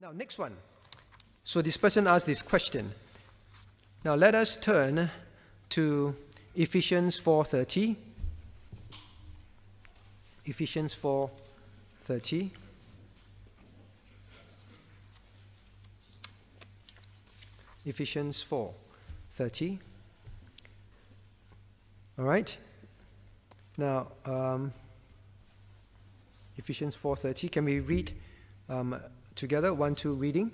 Now, next one. So this person asked this question. Now let us turn to Ephesians 4:30. Ephesians 4:30. Ephesians 4:30. All right. Now, um, Ephesians 4:30. Can we read um, together? One, two, reading.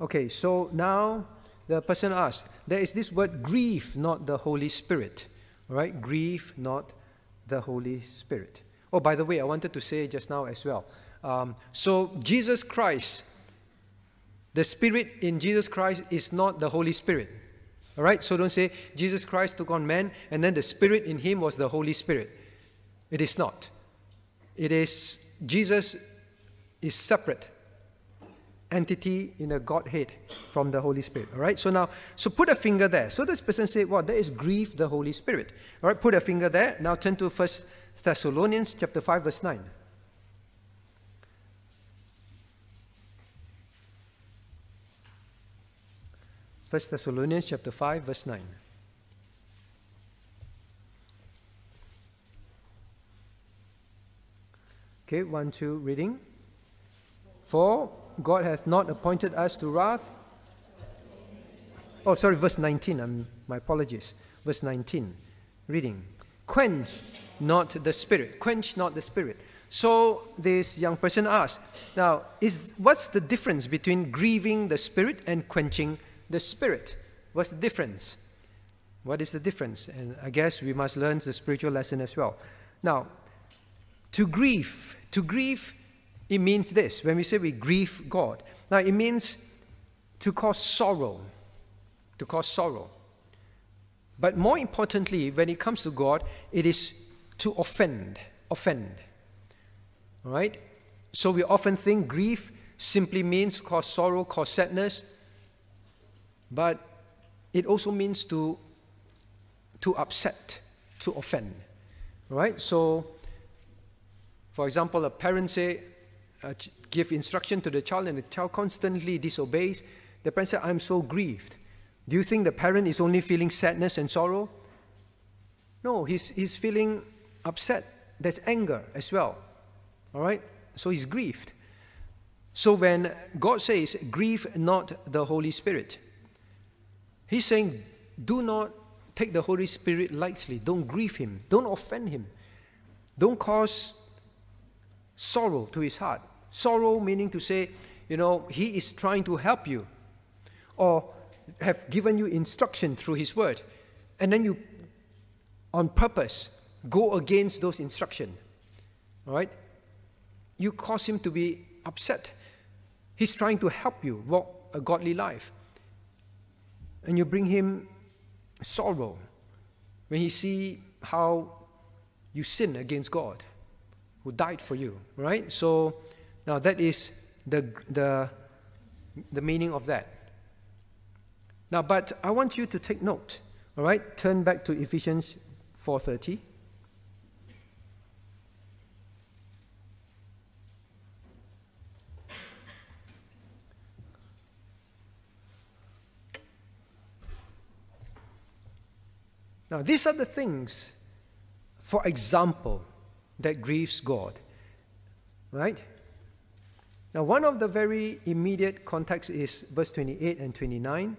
Okay, so now the person asks, there is this word grieve, not the Holy Spirit. All right, grieve, not the Holy Spirit. Oh, by the way, I wanted to say just now as well. Um, so, Jesus Christ, the Spirit in Jesus Christ is not the Holy Spirit. All right? So don't say Jesus Christ took on man and then the Spirit in him was the Holy Spirit. It is not. It is Jesus is separate entity in a Godhead from the Holy Spirit. All right. So now, so put a finger there. So this person said, "Well, there is grief the Holy Spirit." All right. Put a finger there. Now turn to First Thessalonians chapter five, verse nine. 1 Thessalonians chapter 5 verse 9. Okay, 1 2 reading. For God hath not appointed us to wrath. Oh, sorry, verse 19. I'm, my apologies. Verse 19. Reading. Quench not the spirit. Quench not the spirit. So this young person asked, now, is, what's the difference between grieving the spirit and quenching the spirit? What's the difference? What is the difference? And I guess we must learn the spiritual lesson as well. Now, to grieve, to grieve it means this when we say we grieve God. Now, it means to cause sorrow, to cause sorrow. But more importantly, when it comes to God, it is to offend, offend. All right? So we often think grief simply means cause sorrow, cause sadness, but it also means to, to upset, to offend. right? So, for example, a parent say, uh, give instruction to the child and the child constantly disobeys, the parent says, I'm so grieved. Do you think the parent is only feeling sadness and sorrow? No, he's, he's feeling upset. There's anger as well. All right? So he's grieved. So when God says, grieve not the Holy Spirit, he's saying, do not take the Holy Spirit lightly. Don't grieve him. Don't offend him. Don't cause sorrow to his heart. Sorrow meaning to say, you know, He is trying to help you or have given you instruction through His Word. And then you, on purpose, go against those instructions. All right? You cause Him to be upset. He's trying to help you walk a godly life. And you bring Him sorrow when He see how you sin against God who died for you, right? So now that is the, the, the meaning of that. Now, but I want you to take note, all right? Turn back to Ephesians 4.30. Now, these are the things, for example, that grieves God. Right? Now, one of the very immediate contexts is verse 28 and 29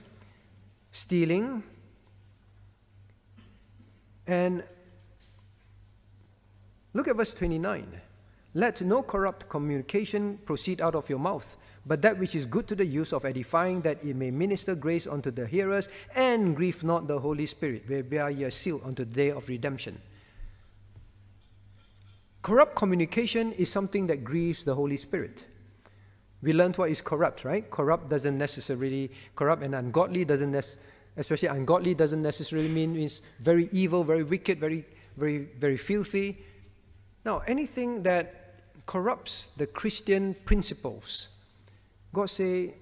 stealing. And look at verse 29. Let no corrupt communication proceed out of your mouth, but that which is good to the use of edifying, that it may minister grace unto the hearers, and grieve not the Holy Spirit, whereby ye are sealed unto the day of redemption. Corrupt communication is something that grieves the Holy Spirit we learned what is corrupt, right? Corrupt doesn't necessarily, corrupt and ungodly doesn't necessarily, especially ungodly doesn't necessarily mean means very evil, very wicked, very, very, very filthy. Now, anything that corrupts the Christian principles, God say,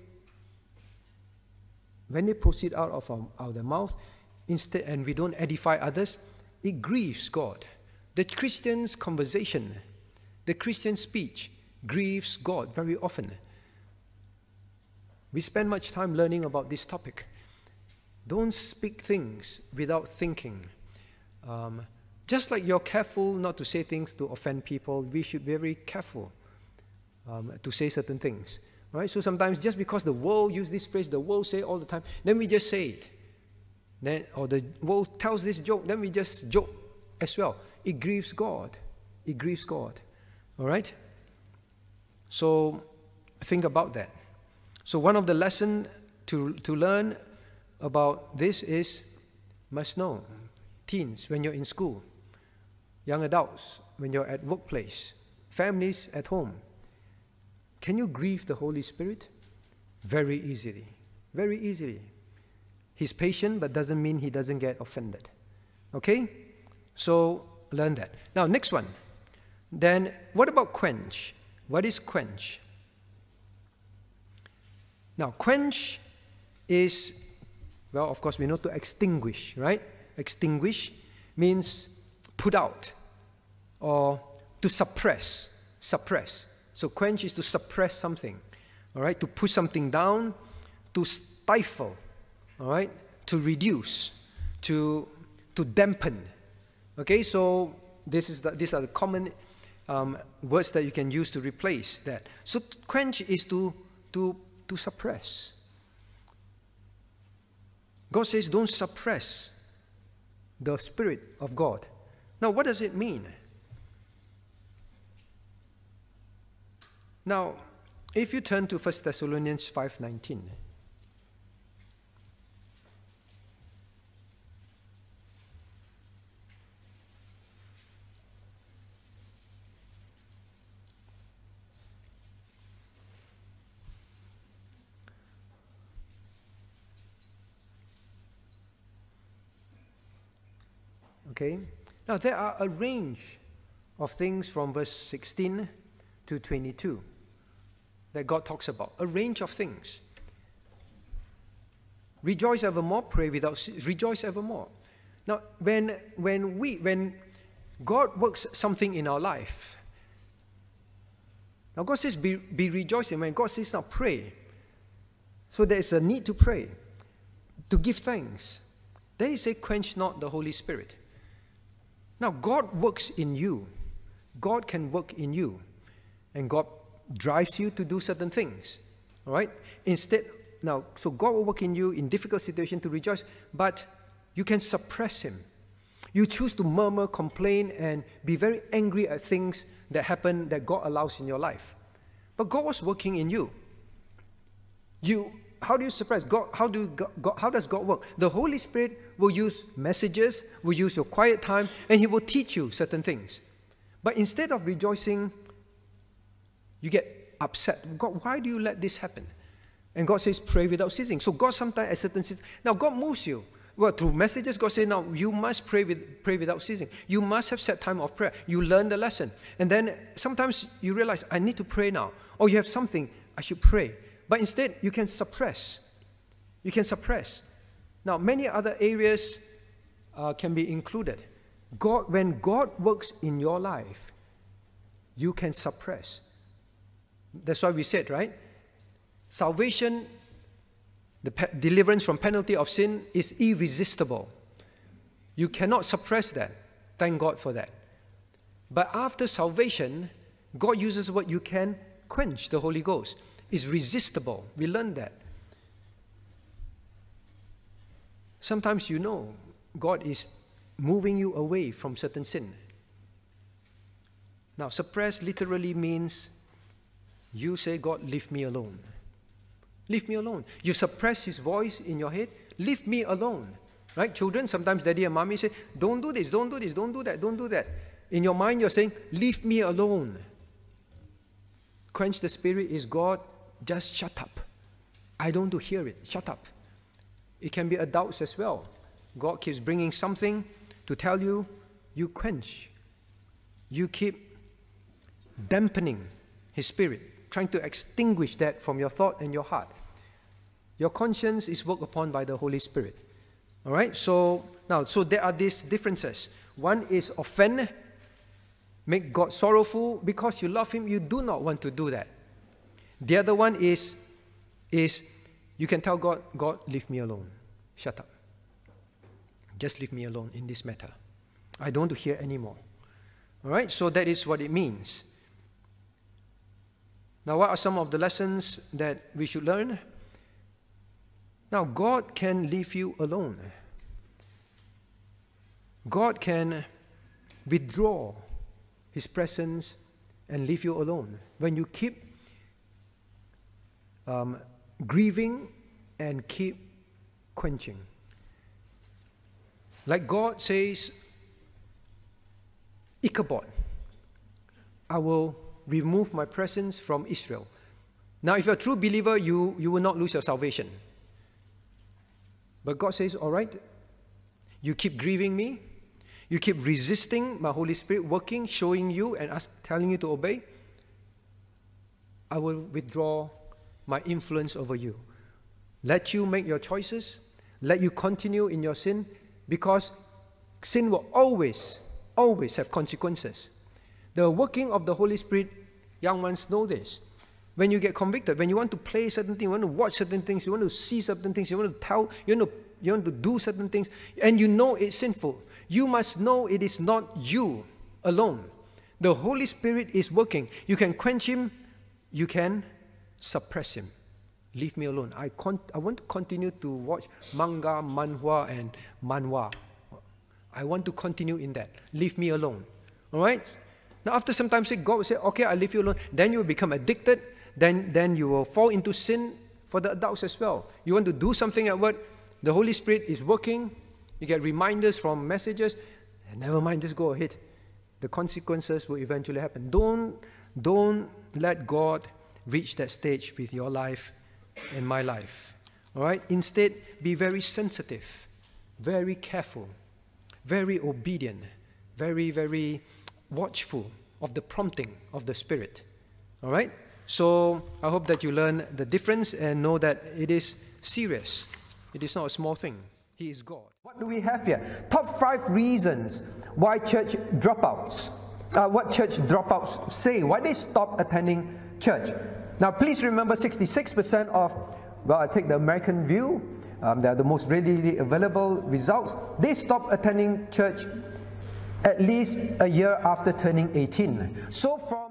when they proceed out of our, out of the mouth, instead, and we don't edify others, it grieves God. The Christian's conversation, the Christian speech grieves God very often. We spend much time learning about this topic. Don't speak things without thinking. Um, just like you're careful not to say things to offend people, we should be very careful um, to say certain things. Right? So sometimes just because the world use this phrase, the world say all the time, then we just say it. Then, or the world tells this joke, then we just joke as well. It grieves God. It grieves God. All right? So think about that. So one of the lessons to, to learn about this is must know. Teens, when you're in school. Young adults, when you're at workplace. Families at home can you grieve the Holy Spirit? Very easily. Very easily. He's patient, but doesn't mean he doesn't get offended. Okay? So learn that. Now, next one. Then, what about quench? What is quench? Now, quench is, well, of course, we know to extinguish, right? Extinguish means put out or to suppress. Suppress. So quench is to suppress something, all right, to push something down, to stifle, all right, to reduce, to, to dampen. Okay, so this is the, these are the common um, words that you can use to replace that. So quench is to, to, to suppress. God says, don't suppress the Spirit of God. Now, what does it mean? Now, if you turn to 1 Thessalonians 5:19, Okay? Now, there are a range of things from verse 16 to 22 that God talks about a range of things. Rejoice evermore, pray without rejoice evermore. Now, when when we when God works something in our life, now God says be, be rejoicing. When God says now pray, so there is a need to pray, to give thanks. Then he say, quench not the Holy Spirit. Now God works in you. God can work in you, and God drives you to do certain things. All right? Instead, now, so God will work in you in difficult situations to rejoice, but you can suppress Him. You choose to murmur, complain, and be very angry at things that happen that God allows in your life. But God was working in you. You, how do you suppress God? How do God, how does God work? The Holy Spirit will use messages, will use your quiet time, and He will teach you certain things. But instead of rejoicing, you get upset. God, why do you let this happen? And God says, pray without ceasing. So God sometimes at certain seasons, now God moves you. Well, through messages, God says, now you must pray, with, pray without ceasing. You must have set time of prayer. You learn the lesson. And then sometimes you realize, I need to pray now. Or you have something, I should pray. But instead, you can suppress. You can suppress. Now, many other areas uh, can be included. God, when God works in your life, you can suppress. That's why we said, right? Salvation, the deliverance from penalty of sin is irresistible. You cannot suppress that. Thank God for that. But after salvation, God uses what you can quench the Holy Ghost. It's resistible. We learned that. Sometimes you know God is moving you away from certain sin. Now, suppress literally means you say, God, leave me alone. Leave me alone. You suppress his voice in your head, leave me alone. Right? Children, sometimes daddy and mommy say, don't do this, don't do this, don't do that, don't do that. In your mind, you're saying, leave me alone. Quench the spirit is God, just shut up. I don't want to hear it. Shut up. It can be adults as well. God keeps bringing something to tell you, you quench. You keep dampening His Spirit trying to extinguish that from your thought and your heart. Your conscience is worked upon by the Holy Spirit. All right? So now, so there are these differences. One is offend, make God sorrowful because you love Him, you do not want to do that. The other one is, is you can tell God, God, leave me alone. Shut up. Just leave me alone in this matter. I don't want to hear anymore. All right, so that is what it means. Now, what are some of the lessons that we should learn? Now, God can leave you alone. God can withdraw His presence and leave you alone. When you keep um, grieving and keep quenching. Like God says, Ichabod, I will remove my presence from Israel. Now, if you're a true believer, you, you will not lose your salvation. But God says, All right, you keep grieving me, you keep resisting my Holy Spirit working, showing you and ask, telling you to obey. I will withdraw my influence over you. Let you make your choices, let you continue in your sin, because sin will always, always have consequences. The working of the Holy Spirit, young ones know this. When you get convicted, when you want to play certain things, you want to watch certain things, you want to see certain things, you want to tell, you want to, you want to do certain things, and you know it's sinful, you must know it is not you alone. The Holy Spirit is working. You can quench Him, you can suppress Him. Leave me alone. I, I want to continue to watch manga, manhwa, and manhwa. I want to continue in that. Leave me alone. All right? Now, after some time, say, God will say, okay, I'll leave you alone. Then you will become addicted. Then, then you will fall into sin for the adults as well. You want to do something at work, the Holy Spirit is working. You get reminders from messages. Never mind, just go ahead. The consequences will eventually happen. Don't, don't let God reach that stage with your life and my life. All right? Instead, be very sensitive, very careful, very obedient, very, very watchful of the prompting of the Spirit. All right? So I hope that you learn the difference and know that it is serious. It is not a small thing. He is God. What do we have here? Top five reasons why church dropouts, uh, what church dropouts say, why they stop attending church. Now, please remember 66% of, well, I take the American view, um, they are the most readily available results. They stop attending church at least a year after turning 18. So, from